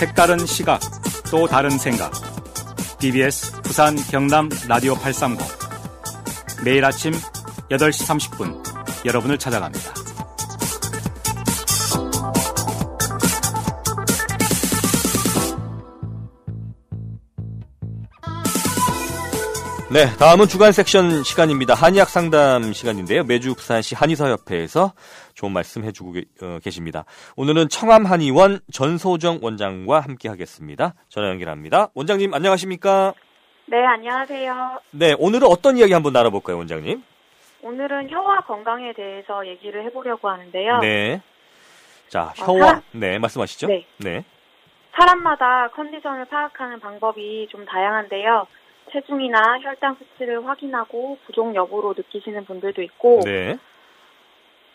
색다른 시각, 또 다른 생각. BBS 부산 경남 라디오 830. 매일 아침 8시 30분 여러분을 찾아갑니다. 네, 다음은 주간 섹션 시간입니다. 한의학 상담 시간인데요. 매주 부산시 한의사협회에서 좋은 말씀 해주고 어, 계십니다. 오늘은 청암 한의원 전소정 원장과 함께 하겠습니다. 전화 연결합니다. 원장님 안녕하십니까? 네, 안녕하세요. 네, 오늘은 어떤 이야기 한번 나눠볼까요, 원장님? 오늘은 혀와 건강에 대해서 얘기를 해보려고 하는데요. 네. 자, 어, 혀와, 사람- 네, 말씀하시죠. 네. 네. 사람마다 컨디션을 파악하는 방법이 좀 다양한데요. 체중이나 혈당 수치를 확인하고 부종 여부로 느끼시는 분들도 있고 네.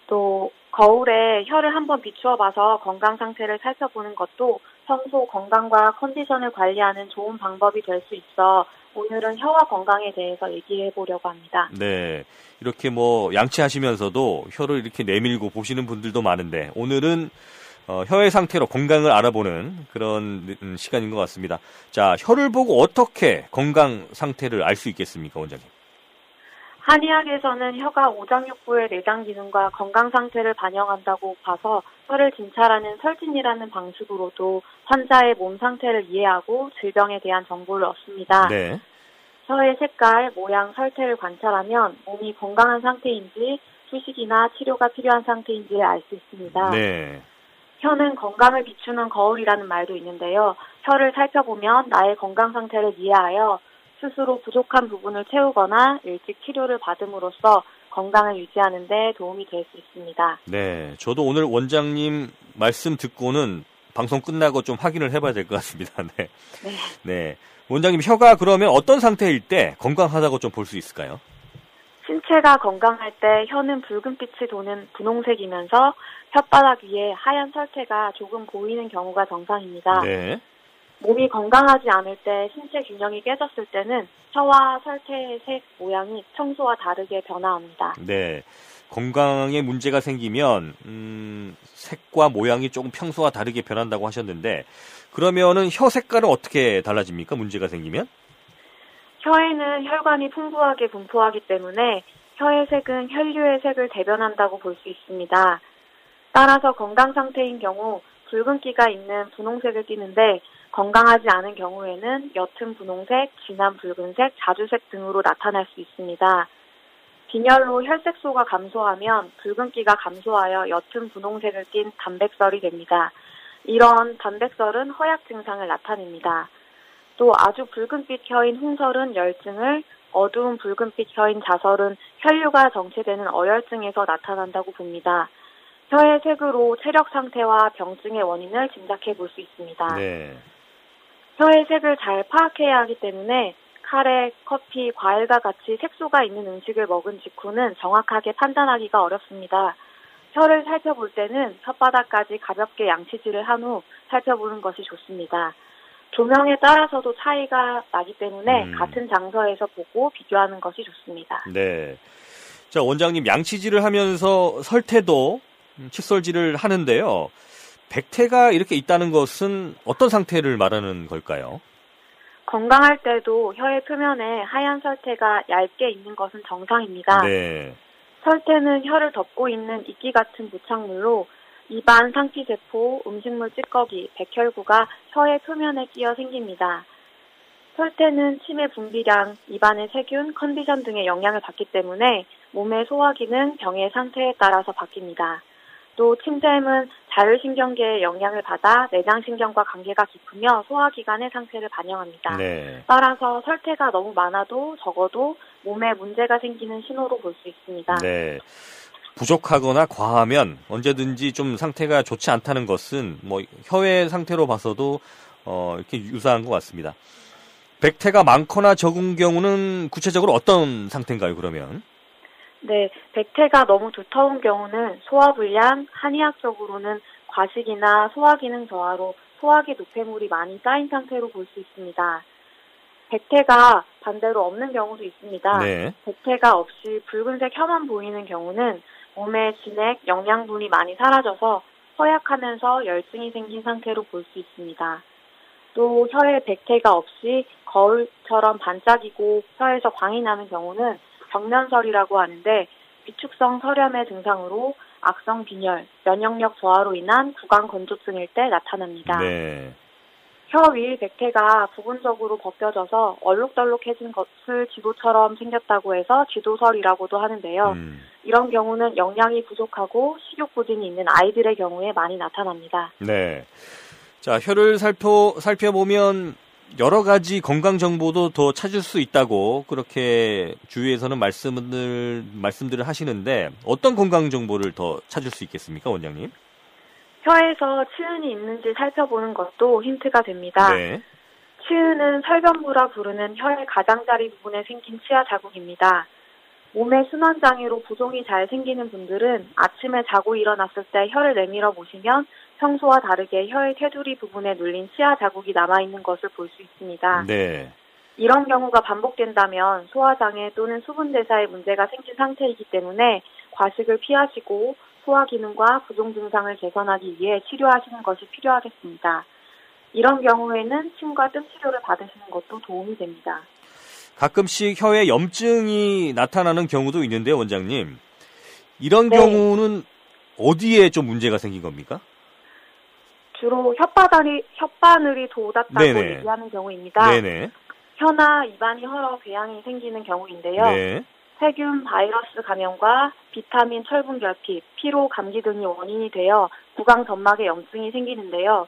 또 거울에 혀를 한번 비추어 봐서 건강 상태를 살펴보는 것도 평소 건강과 컨디션을 관리하는 좋은 방법이 될 수 있어 오늘은 혀와 건강에 대해서 얘기해 보려고 합니다. 네. 이렇게 뭐 양치하시면서도 혀를 이렇게 내밀고 보시는 분들도 많은데 오늘은 어, 혀의 상태로 건강을 알아보는 그런 음, 시간인 것 같습니다. 자, 혀를 보고 어떻게 건강 상태를 알 수 있겠습니까, 원장님? 한의학에서는 혀가 오장육부의 내장 기능과 건강 상태를 반영한다고 봐서 혀를 진찰하는 설진이라는 방식으로도 환자의 몸 상태를 이해하고 질병에 대한 정보를 얻습니다. 네. 혀의 색깔, 모양, 설태를 관찰하면 몸이 건강한 상태인지 휴식이나 치료가 필요한 상태인지를 알수 있습니다. 네. 혀는 건강을 비추는 거울이라는 말도 있는데요. 혀를 살펴보면 나의 건강 상태를 이해하여 스스로 부족한 부분을 채우거나 일찍 치료를 받음으로써 건강을 유지하는 데 도움이 될 수 있습니다. 네. 저도 오늘 원장님 말씀 듣고는 방송 끝나고 좀 확인을 해봐야 될 것 같습니다. 네. 네. 네. 원장님, 혀가 그러면 어떤 상태일 때 건강하다고 좀 볼 수 있을까요? 신체가 건강할 때 혀는 붉은빛이 도는 분홍색이면서 혓바닥 위에 하얀 설태가 조금 보이는 경우가 정상입니다. 네. 몸이 건강하지 않을 때 신체 균형이 깨졌을 때는 혀와 설태의 색, 모양이 평소와 다르게 변화합니다. 네. 건강에 문제가 생기면 음, 색과 모양이 조금 평소와 다르게 변한다고 하셨는데 그러면은 혀 색깔은 어떻게 달라집니까? 문제가 생기면? 혀에는 혈관이 풍부하게 분포하기 때문에 혀의 색은 혈류의 색을 대변한다고 볼 수 있습니다. 따라서 건강 상태인 경우 붉은기가 있는 분홍색을 띠는데 건강하지 않은 경우에는 옅은 분홍색, 진한 붉은색, 자주색 등으로 나타날 수 있습니다. 빈혈로 혈색소가 감소하면 붉은기가 감소하여 옅은 분홍색을 띤 단백설이 됩니다. 이런 단백설은 허약 증상을 나타냅니다. 또 아주 붉은빛 혀인 홍설은 열증을, 어두운 붉은빛 혀인 자설은 혈류가 정체되는 어혈증에서 나타난다고 봅니다. 혀의 색으로 체력 상태와 병증의 원인을 짐작해 볼 수 있습니다. 네. 혀의 색을 잘 파악해야 하기 때문에 카레, 커피, 과일과 같이 색소가 있는 음식을 먹은 직후는 정확하게 판단하기가 어렵습니다. 혀를 살펴볼 때는 혓바닥까지 가볍게 양치질을 한 후 살펴보는 것이 좋습니다. 조명에 따라서도 차이가 나기 때문에 음. 같은 장소에서 보고 비교하는 것이 좋습니다. 네. 자, 원장님 양치질을 하면서 설태도 음, 칫솔질을 하는데요. 백태가 이렇게 있다는 것은 어떤 상태를 말하는 걸까요? 건강할 때도 혀의 표면에 하얀 설태가 얇게 있는 것은 정상입니다. 네. 설태는 혀를 덮고 있는 이끼 같은 부착물로 입안, 상피세포, 음식물 찌꺼기, 백혈구가 혀의 표면에 끼어 생깁니다. 설태는 침의 분비량, 입안의 세균, 컨디션 등의 영향을 받기 때문에 몸의 소화 기능, 병의 상태에 따라서 바뀝니다. 또 침샘은 자율신경계의 영향을 받아 내장신경과 관계가 깊으며 소화기관의 상태를 반영합니다. 네. 따라서 설태가 너무 많아도 적어도 몸에 문제가 생기는 신호로 볼 수 있습니다. 네. 부족하거나 과하면 언제든지 좀 상태가 좋지 않다는 것은 뭐 혀의 상태로 봐서도 어, 이렇게 유사한 것 같습니다. 백태가 많거나 적은 경우는 구체적으로 어떤 상태인가요, 그러면? 네, 백태가 너무 두터운 경우는 소화불량, 한의학적으로는 과식이나 소화기능 저하로 소화기 노폐물이 많이 쌓인 상태로 볼 수 있습니다. 백태가 반대로 없는 경우도 있습니다. 네. 백태가 없이 붉은색 혀만 보이는 경우는 몸의 진액, 영양분이 많이 사라져서 허약하면서 열증이 생긴 상태로 볼 수 있습니다. 또 혀에 백태가 없이 거울처럼 반짝이고 혀에서 광이 나는 경우는 병면설이라고 하는데 위축성 설염의 증상으로 악성 빈혈, 면역력 저하로 인한 구강 건조증일 때 나타납니다. 네. 혀위 백태가 부분적으로 벗겨져서 얼룩덜룩해진 것을 지도처럼 생겼다고 해서 지도설이라고도 하는데요. 음. 이런 경우는 영양이 부족하고 식욕 부진이 있는 아이들의 경우에 많이 나타납니다. 네. 자, 혀를 살펴, 살펴보면 여러 가지 건강 정보도 더 찾을 수 있다고 그렇게 주위에서는 말씀을, 말씀들을 하시는데 어떤 건강 정보를 더 찾을 수 있겠습니까, 원장님? 혀에서 치은이 있는지 살펴보는 것도 힌트가 됩니다. 네. 치은은 설변부라 부르는 혀의 가장자리 부분에 생긴 치아 자국입니다. 몸의 순환장애로 부종이 잘 생기는 분들은 아침에 자고 일어났을 때 혀를 내밀어 보시면 평소와 다르게 혀의 테두리 부분에 눌린 치아 자국이 남아있는 것을 볼 수 있습니다. 네. 이런 경우가 반복된다면 소화장애 또는 수분대사에 문제가 생긴 상태이기 때문에 과식을 피하시고 소화 기능과 부종 증상을 개선하기 위해 치료하시는 것이 필요하겠습니다. 이런 경우에는 침과 뜸 치료를 받으시는 것도 도움이 됩니다. 가끔씩 혀에 염증이 나타나는 경우도 있는데 원장님. 이런 네. 경우는 어디에 좀 문제가 생긴 겁니까? 주로 혓바늘이, 혓바늘이 돋았다고 네네. 얘기하는 경우입니다. 네네. 혀나 입안이 헐어 궤양이 생기는 경우인데요. 네. 세균 바이러스 감염과 비타민 철분 결핍, 피로, 감기 등이 원인이 되어 구강 점막에 염증이 생기는데요.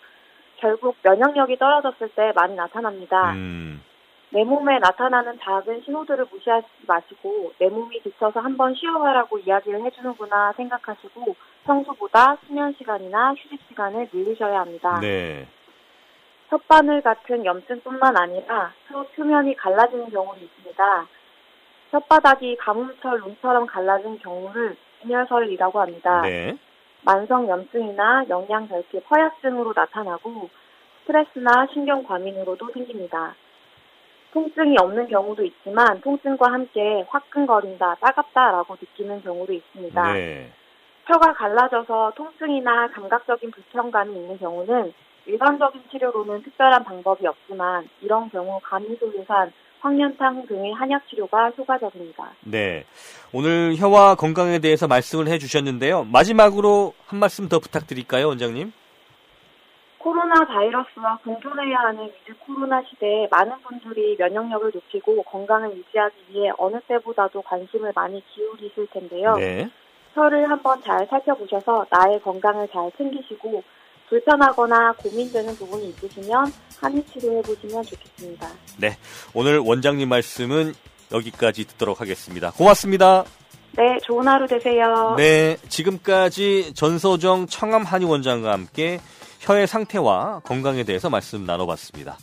결국 면역력이 떨어졌을 때 많이 나타납니다. 음. 내 몸에 나타나는 작은 신호들을 무시하지 마시고 내 몸이 지쳐서 한번 쉬어가라고 이야기를 해주는구나 생각하시고 평소보다 수면 시간이나 휴식 시간을 늘리셔야 합니다. 네. 혓바늘 같은 염증뿐만 아니라 혀 표면이 갈라지는 경우도 있습니다. 혓바닥이 가뭄철 눈처럼 갈라진 경우를 빈혈설이라고 합니다. 네. 만성 염증이나 영양 결핍, 허약증으로 나타나고 스트레스나 신경 과민으로도 생깁니다. 통증이 없는 경우도 있지만 통증과 함께 화끈거린다, 따갑다라고 느끼는 경우도 있습니다. 네. 혀가 갈라져서 통증이나 감각적인 불편감이 있는 경우는 일반적인 치료로는 특별한 방법이 없지만 이런 경우 가미소요산, 황련탕 등의 한약 치료가 효과적입니다. 네. 오늘 혀와 건강에 대해서 말씀을 해 주셨는데요. 마지막으로 한 말씀 더 부탁드릴까요, 원장님? 코로나 바이러스와 공존해야 하는 위드 코로나 시대에 많은 분들이 면역력을 높이고 건강을 유지하기 위해 어느 때보다도 관심을 많이 기울이실 텐데요. 네. 혀를 한번 잘 살펴보셔서 나의 건강을 잘 챙기시고 불편하거나 고민되는 부분이 있으시면 한의 치료해 보시면 좋겠습니다. 오늘 원장님 말씀은 여기까지 듣도록 하겠습니다. 고맙습니다. 네, 좋은 하루 되세요. 네. 지금까지 전소정 청암 한의원장과 함께 혀의 상태와 건강에 대해서 말씀 나눠봤습니다.